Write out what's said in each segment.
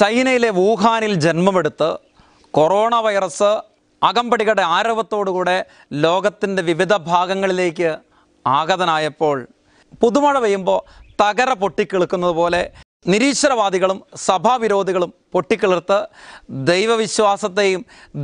ചൈനയിലെ വുഹാനിൽ ജന്മമെടുത്ത് corona virus അകമ്പടികളുടെ ആരവത്തോടുകൂടെ ലോകത്തിന്റെ വിവിധ ഭാഗങ്ങളിലേക്ക് ആഗതനായപ്പോൾ പുതുമഴ പെയ്യുമ്പോൾ തകര പൊട്ടിക്കിളുക്കുന്നത് പോലെ നിരീശ്വരവാദികളും സഭാവിരോധികളും പൊട്ടിക്കിളിർത്ത് ദൈവവിശ്വാസത്തെയും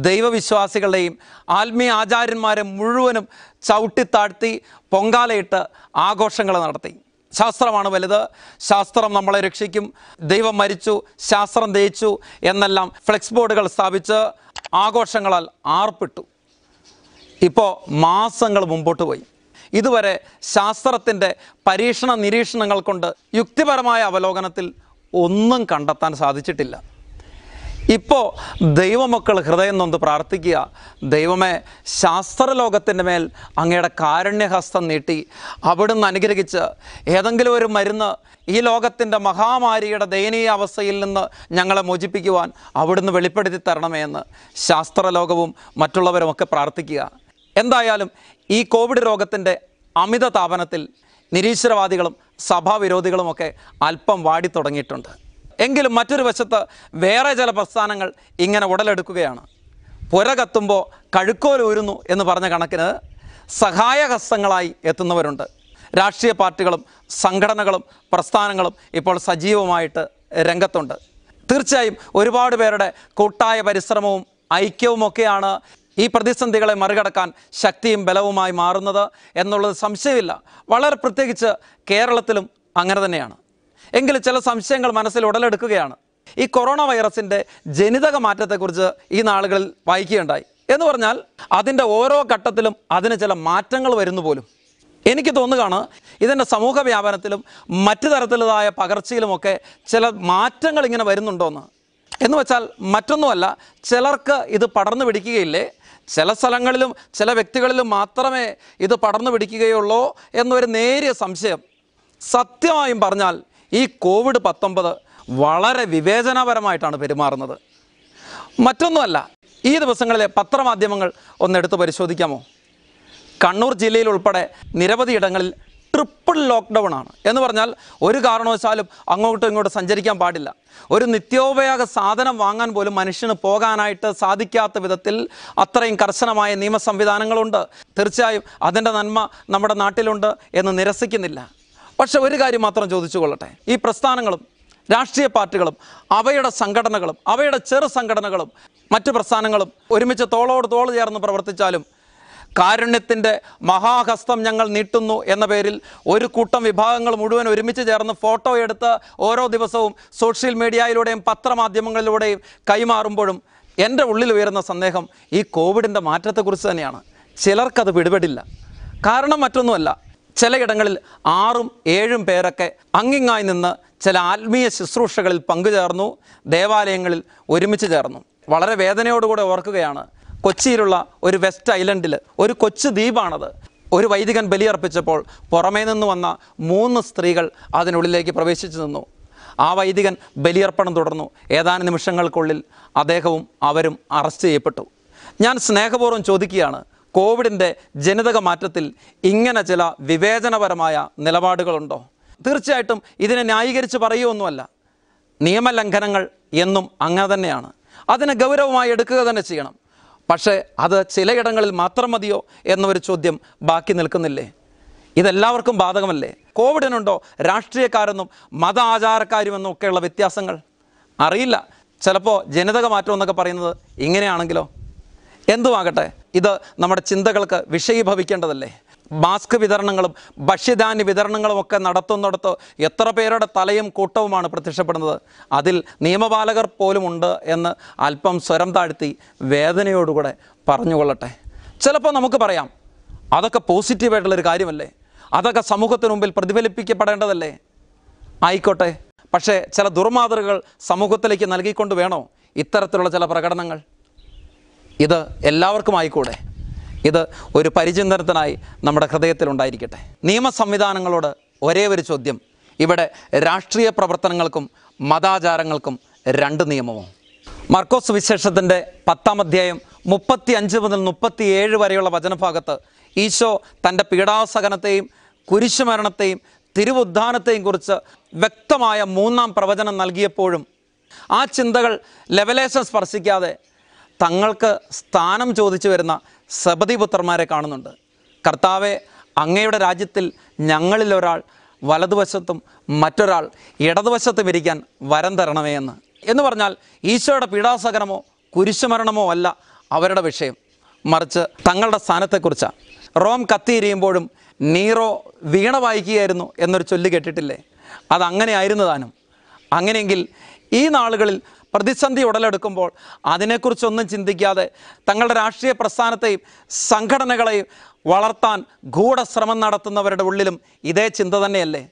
ദൈവവിശ്വാസികളുടെയും ആത്മീയ ആചാര്യന്മാരെ മുഴുവനും ചവിട്ടിത്താഴ്ത്തി പൊങ്കാലയിട്ട് ആഘോഷങ്ങൾ നടത്തി. ശാസ്ത്രമാണ് വലുത്. ശാസ്ത്രം നമ്മളെ രക്ഷിക്കും. ദൈവം മരിച്ചു ശാസ്ത്രം ദയിച്ചു എന്നെല്ലാം ഫ്ലെക്സ് ബോർഡുകൾ സ്ഥാപിച്ച് ആഘോഷങ്ങളാൽ ആർപ്പിട്ടു. ഇപ്പോൾ മാസങ്ങൾ മുമ്പോട്ട് പോയി. ഇതുവരെ ശാസ്ത്രത്തിന്റെ പരീക്ഷണ നിരീക്ഷണങ്ങൾ കൊണ്ട് യുക്തിപരമായ അവലോകനത്തിൽ ഒന്നും കണ്ടെത്താൻ സാധിച്ചിട്ടില്ല. ഇപ്പോൾ ദൈവമക്കൾ ഹൃദയം നൊന്ന് പ്രാർത്ഥിക്കുക. ദൈവമേ ശാസ്ത്രലോകത്തിന്റെ മേൽ അങ്ങയുടെ കാരുണ്യഹസ്തം നീട്ടി അവിടുന്ന് അനുഗ്രഹിച്ച് ഏതെങ്കിലും ഒരു മരുന്ന് ഈ ലോകത്തിന്റെ മഹാമാരിയുടെ ദയനീയ അവസ്ഥയിൽ നിന്ന് ഞങ്ങളെ മോചിപ്പിക്കുവാൻ അവിടുന്ന് വെളിപ്പെടുത്തി തരണമേ എന്ന് ശാസ്ത്രലോകവും മറ്റുള്ളവരുമൊക്കെ പ്രാർത്ഥിക്കുക. എന്തായാലും ഈ കോവിഡ് രോഗത്തിന്റെ അമിത താപനത്തിൽ നിരീശ്വരവാദികളും സഭാവിരോധികളുമൊക്കെ അല്പം വാടി തുടങ്ങിയിട്ടുണ്ട്. എങ്കിലും മറ്റൊരു വശത്ത് വേറെ ചില പ്രസ്ഥാനങ്ങൾ ഇങ്ങനെ ഉടലെടുക്കുകയാണ്. പുര കത്തുമ്പോൾ കഴുക്കോലൂരുന്നു എന്ന് പറഞ്ഞ കണക്കിന് സഹായഹസ്തങ്ങളായി എത്തുന്നവരുണ്ട്. രാഷ്ട്രീയ പാർട്ടികളും സംഘടനകളും പ്രസ്ഥാനങ്ങളും ഇപ്പോൾ സജീവമായിട്ട് രംഗത്തുണ്ട്. തീർച്ചയായും ഒരുപാട് പേരുടെ കൂട്ടായ പരിശ്രമവും ഐക്യവുമൊക്കെയാണ് ഈ പ്രതിസന്ധികളെ മറികടക്കാൻ ശക്തിയും ബലവുമായി മാറുന്നത് എന്നുള്ളത് സംശയമില്ല. വളരെ പ്രത്യേകിച്ച് കേരളത്തിലും അങ്ങനെ തന്നെയാണ്. എങ്കിലും ചില സംശയങ്ങൾ മനസ്സിൽ ഉടലെടുക്കുകയാണ്. ഈ കൊറോണ വൈറസിന്റെ ജനിതക മാറ്റത്തെക്കുറിച്ച് ഈ നാളുകളിൽ വായിക്കുകയുണ്ടായി. എന്ന് പറഞ്ഞാൽ അതിന്റെ ഓരോ ഘട്ടത്തിലും അതിന് ചില മാറ്റങ്ങൾ വരുന്നു പോലും. എനിക്ക് തോന്നുകയാണ് ഇതിന്റെ സമൂഹ വ്യാപനത്തിലും മറ്റു തരത്തിലുള്ളതായ പകർച്ചയിലുമൊക്കെ ചില മാറ്റങ്ങൾ ഇങ്ങനെ വരുന്നുണ്ടോയെന്ന് എന്ന് വെച്ചാൽ മറ്റൊന്നുമല്ല ചിലർക്ക് ഇത് പടർന്നു പിടിക്കുകയില്ലേ? ചില സ്ഥലങ്ങളിലും ചില വ്യക്തികളിലും മാത്രമേ ഇത് പടർന്നു പിടിക്കുകയുള്ളൂ എന്നൊരു നേരിയ സംശയം. സത്യമായും പറഞ്ഞാൽ ഈ കോവിഡ് പത്തൊമ്പത് വളരെ വിവേചനപരമായിട്ടാണ് പെരുമാറുന്നത്. മറ്റൊന്നുമല്ല ഈ ദിവസങ്ങളിലെ പത്രമാധ്യമങ്ങൾ ഒന്നെടുത്ത് പരിശോധിക്കാമോ? കണ്ണൂർ ജില്ലയിൽ ഉൾപ്പെടെ നിരവധി ഇടങ്ങളിൽ ട്രിപ്പിൾ ലോക്ക്ഡൗൺ ആണ്. എന്ന് പറഞ്ഞാൽ ഒരു കാരണവശാലും അങ്ങോട്ടും ഇങ്ങോട്ടും സഞ്ചരിക്കാൻ പാടില്ല. ഒരു നിത്യോപയോഗ സാധനം വാങ്ങാൻ പോലും മനുഷ്യന് പോകാനായിട്ട് സാധിക്കാത്ത വിധത്തിൽ അത്രയും കർശനമായ നിയമ സംവിധാനങ്ങളുണ്ട് തീർച്ചയായും അതിന്റെ നന്മ നമ്മുടെ നാട്ടിലുണ്ട് എന്ന് നിരസിക്കുന്നില്ല. പക്ഷെ ഒരു കാര്യം മാത്രം ചോദിച്ചു കൊള്ളട്ടെ. ഈ പ്രസ്ഥാനങ്ങളും രാഷ്ട്രീയ പാർട്ടികളും അവയുടെ സംഘടനകളും അവയുടെ ചെറു സംഘടനകളും മറ്റു പ്രസ്ഥാനങ്ങളും ഒരുമിച്ച് തോളോട് തോൾ ചേർന്ന് പ്രവർത്തിച്ചാലും കാരുണ്യത്തിന്റെ മഹാഹസ്തം ഞങ്ങൾ നീട്ടുന്നു എന്ന പേരിൽ ഒരു കൂട്ടം വിഭാഗങ്ങൾ മുഴുവൻ ഒരുമിച്ച് ചേർന്ന് ഫോട്ടോ എടുത്ത് ഓരോ ദിവസവും സോഷ്യൽ മീഡിയയിലൂടെയും പത്രമാധ്യമങ്ങളിലൂടെയും കൈമാറുമ്പോഴും എന്റെ ഉള്ളിൽ ഉയരുന്ന സന്ദേഹം ഈ കോവിഡിന്റെ മാറ്റത്തെക്കുറിച്ച് തന്നെയാണ്. ചിലർക്കത് പിടിപെടില്ല. കാരണം മറ്റൊന്നുമല്ല ചിലയിടങ്ങളിൽ ആറും ഏഴും പേരൊക്കെ അങ്ങിങ്ങായി നിന്ന് ചില ആത്മീയ ശുശ്രൂഷകളിൽ പങ്കുചേർന്നു ദേവാലയങ്ങളിൽ ഒരുമിച്ച് ചേർന്നു. വളരെ വേദനയോടുകൂടെ ഓർക്കുകയാണ്. കൊച്ചിയിലുള്ള ഒരു വെസ്റ്റ് ഐലൻഡിൽ ഒരു കൊച്ചു ദ്വീപാണത്. ഒരു വൈദികൻ ബലിയർപ്പിച്ചപ്പോൾ പുറമേ നിന്ന് വന്ന മൂന്ന് സ്ത്രീകൾ അതിനുള്ളിലേക്ക് പ്രവേശിച്ചു നിന്നു. ആ വൈദികൻ ബലിയർപ്പണം തുടർന്നു. ഏതാനും നിമിഷങ്ങൾക്കുള്ളിൽ അദ്ദേഹവും അവരും അറസ്റ്റ് ചെയ്യപ്പെട്ടു. ഞാൻ സ്നേഹപൂർവം ചോദിക്കുകയാണ് കോവിഡിന്റെ ജനിതക മാറ്റത്തിൽ ഇങ്ങനെ ചില വിവേചനപരമായ നിലപാടുകളുണ്ടോ? തീർച്ചയായിട്ടും ഇതിനെ ന്യായീകരിച്ച് പറയുമൊന്നുമല്ല നിയമലംഘനങ്ങൾ എന്നും അങ്ങനെ തന്നെയാണ്. അതിനെ ഗൗരവമായി എടുക്കുക തന്നെ ചെയ്യണം. പക്ഷേ അത് ചിലയിടങ്ങളിൽ മാത്രം മതിയോ എന്നൊരു ചോദ്യം ബാക്കി നിൽക്കുന്നില്ലേ? ഇതെല്ലാവർക്കും ബാധകമല്ലേ? കോവിഡിനുണ്ടോ രാഷ്ട്രീയക്കാരെന്നും മത ആചാരക്കാരുമെന്നും ഒക്കെയുള്ള വ്യത്യാസങ്ങൾ? അറിയില്ല. ചിലപ്പോൾ ജനിതക മാറ്റം എന്നൊക്കെ പറയുന്നത് ഇങ്ങനെയാണെങ്കിലോ? എന്തുമാകട്ടെ ഇത് നമ്മുടെ ചിന്തകൾക്ക് വിഷയീഭവിക്കേണ്ടതല്ലേ? മാസ്ക് വിതരണങ്ങളും ഭക്ഷ്യധാന്യ വിതരണങ്ങളും ഒക്കെ നടത്തുന്നിടത്ത് എത്ര പേരുടെ തലയും കൂട്ടവുമാണ് പ്രത്യക്ഷപ്പെടുന്നത്? അതിൽ നിയമപാലകർ പോലും ഉണ്ട് എന്ന് അല്പം സ്വരം താഴ്ത്തി വേദനയോടുകൂടെ പറഞ്ഞുകൊള്ളട്ടെ. ചിലപ്പോൾ നമുക്ക് പറയാം അതൊക്കെ പോസിറ്റീവായിട്ടുള്ളൊരു കാര്യമല്ലേ? അതൊക്കെ സമൂഹത്തിന് മുമ്പിൽ പ്രതിഫലിപ്പിക്കപ്പെടേണ്ടതല്ലേ? ആയിക്കോട്ടെ പക്ഷേ ചില ദുർമാതൃകൾ സമൂഹത്തിലേക്ക് നൽകിക്കൊണ്ട് വേണോ ഇത്തരത്തിലുള്ള ചില പ്രകടനങ്ങൾ? ഇത് എല്ലാവർക്കും ആയിക്കൂടെ ഇത് ഒരു പരിചിന്തനത്തിനായി നമ്മുടെ ഹൃദയത്തിലുണ്ടായിരിക്കട്ടെ നിയമ സംവിധാനങ്ങളോട് ഒരേ ഒരു ചോദ്യം. ഇവിടെ രാഷ്ട്രീയ പ്രവർത്തനങ്ങൾക്കും മതാചാരങ്ങൾക്കും രണ്ട് നിയമമോ മർക്കോസ് വിശേഷത്തിന്റെ പത്താം അധ്യായം മുപ്പത്തി അഞ്ച് മുതൽ മുപ്പത്തിയേഴ് വരെയുള്ള വചനഭാഗത്ത് ഈശോ തന്റെ പീഡാസഹനത്തെയും കുരിശുമരണത്തെയും തിരുവുദ്ധാനത്തെയും കുറിച്ച് വ്യക്തമായ മൂന്നാം പ്രവചനം നൽകിയപ്പോഴും ആ ചിന്തകൾ ലെവലേശം സ്പർശിക്കാതെ തങ്ങൾക്ക് സ്ഥാനം ചോദിച്ചു വരുന്ന സബതിപുത്രന്മാരെ കാണുന്നുണ്ട്. കർത്താവെ അങ്ങയുടെ രാജ്യത്തിൽ ഞങ്ങളിൽ ഒരാൾ വലതുവശത്തും മറ്റൊരാൾ ഇടതുവശത്തും ഇരിക്കാൻ വരം തരണമേ എന്ന്. എന്ന് പറഞ്ഞാൽ ഈശോയുടെ പീഡാസകനമോ കുരിശുമരണമോ അല്ല അവരുടെ വിഷയം. മറിച്ച് തങ്ങളുടെ സ്ഥാനത്തെക്കുറിച്ചാണ് റോം കത്തിയിരിയുമ്പോഴും നീറോ വീണ വായിക്കുകയായിരുന്നു എന്നൊരു ചൊല്ല് കേട്ടിട്ടില്ലേ? അതങ്ങനെ ആയിരുന്നു താനും. അങ്ങനെയെങ്കിൽ ഈ നാളുകളിൽ പ്രതിസന്ധി ഉടലെടുക്കുമ്പോൾ അതിനെക്കുറിച്ചൊന്നും ചിന്തിക്കാതെ തങ്ങളുടെ രാഷ്ട്രീയ പ്രസ്ഥാനത്തെയും സംഘടനകളെയും വളർത്താൻ ഗൂഢശ്രമം നടത്തുന്നവരുടെ ഉള്ളിലും ഇതേ ചിന്ത തന്നെയല്ലേ?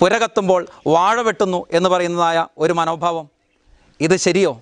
പുരകത്തുമ്പോൾ വാഴ വെട്ടുന്നു എന്ന് പറയുന്നതായ ഒരു മനോഭാവം. ഇത് ശരിയോ?